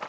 you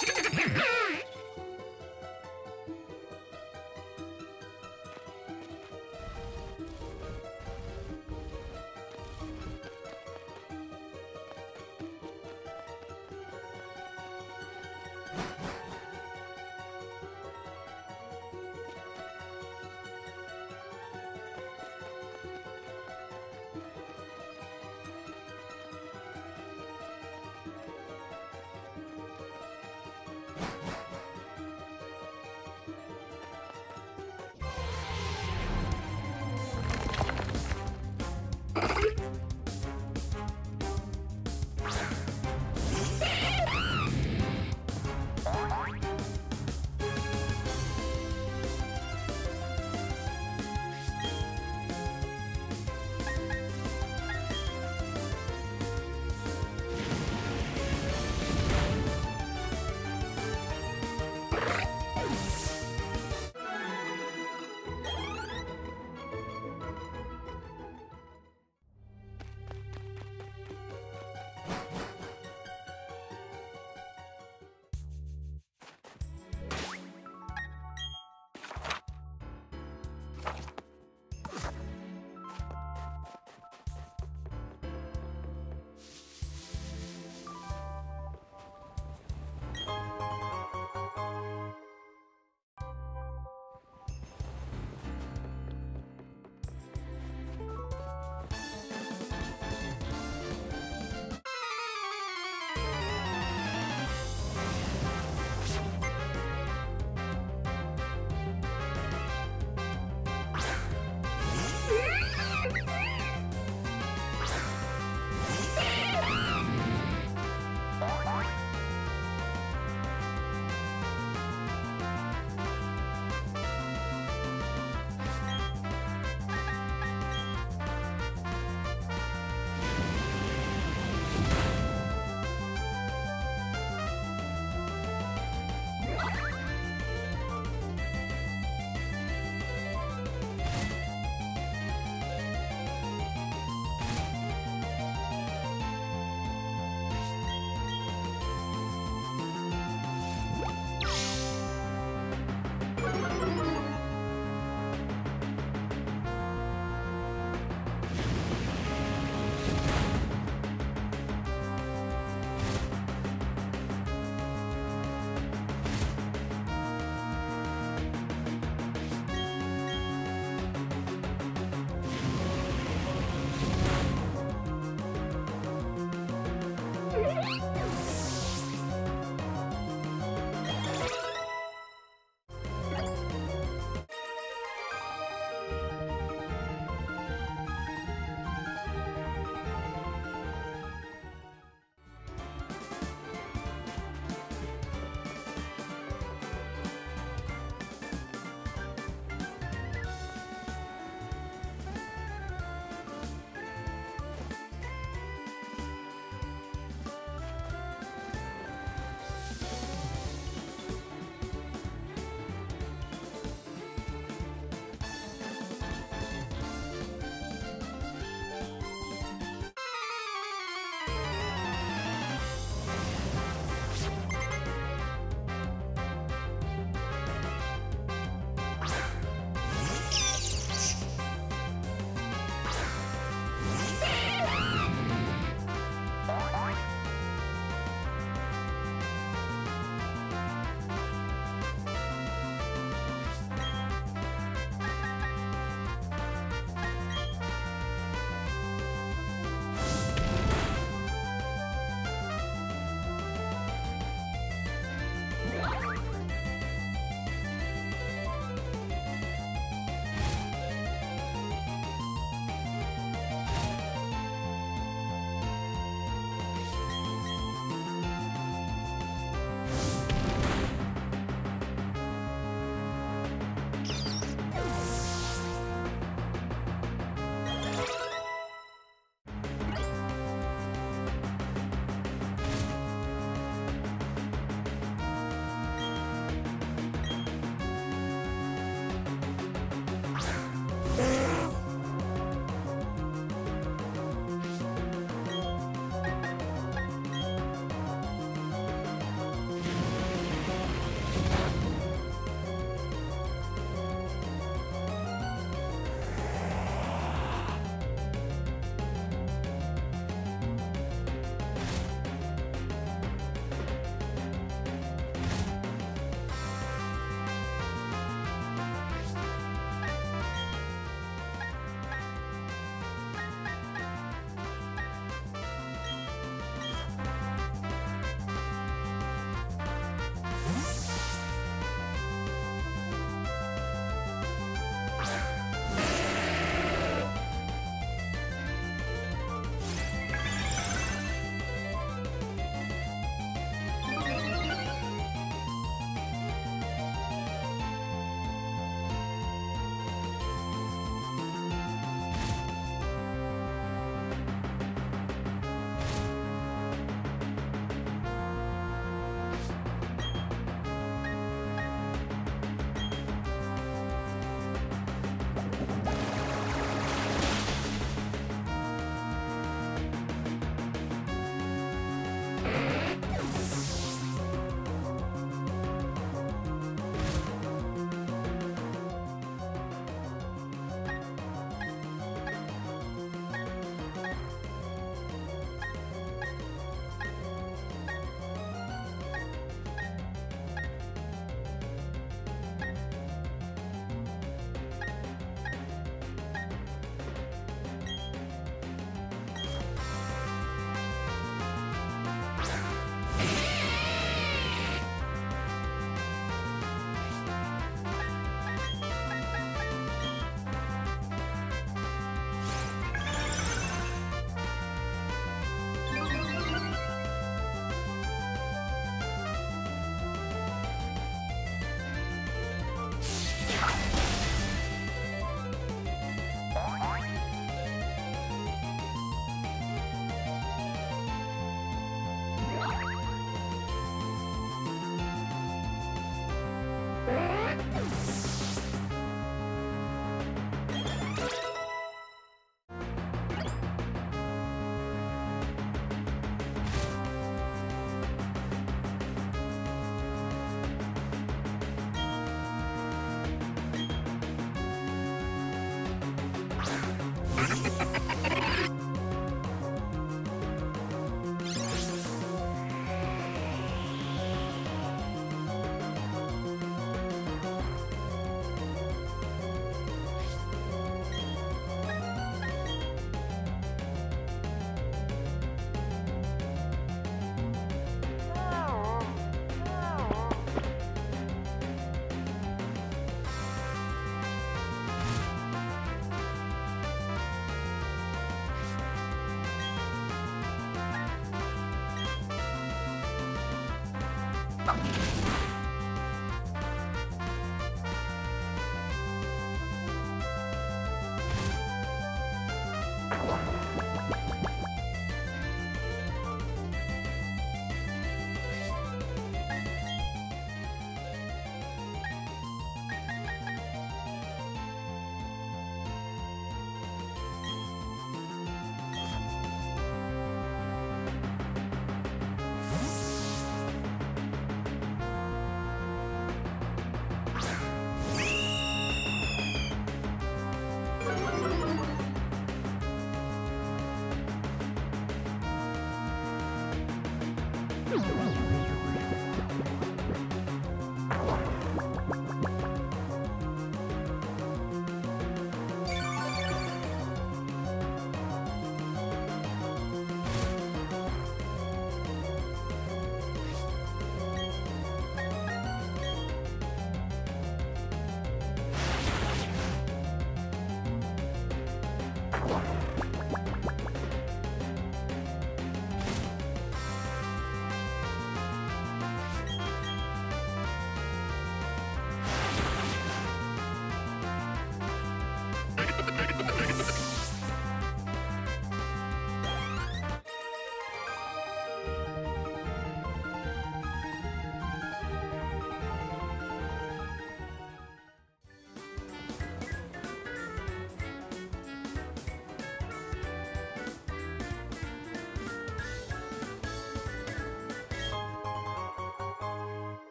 Hmm.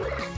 you.